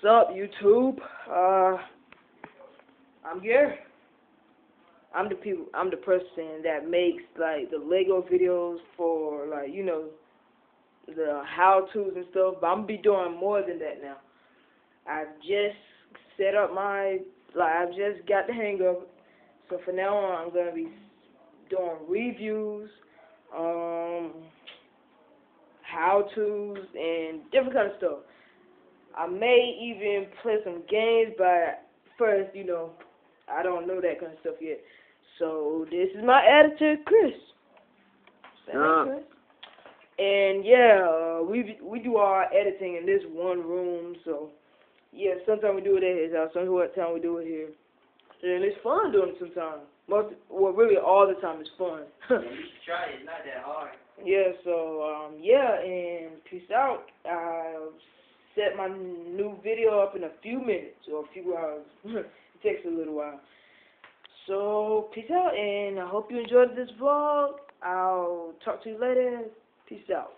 What's up, YouTube? Uh, I'm here. I'm the people. I'm the person that makes like the Lego videos for like you know the how-tos and stuff. But I'm gonna be doing more than that now. I've just set up my like I've just got the hang of it. So for now on, I'm gonna be doing reviews, um, how-tos, and different kind of stuff. I may even play some games, but first, you know, I don't know that kind of stuff yet. So this is my editor, Chris. Say Uh. Chris. And yeah, uh, we we do our editing in this one room. So yeah, sometimes we do it at his house. Sometimes we do it here. And it's fun doing it sometimes. Most, well, really all the time it's fun. Yeah, you try it. It's not that hard. Yeah, so um yeah, and peace out. I'll set my new video up in a few minutes or a few hours. it takes a little while. So peace out, and I hope you enjoyed this vlog. I'll talk to you later. Peace out.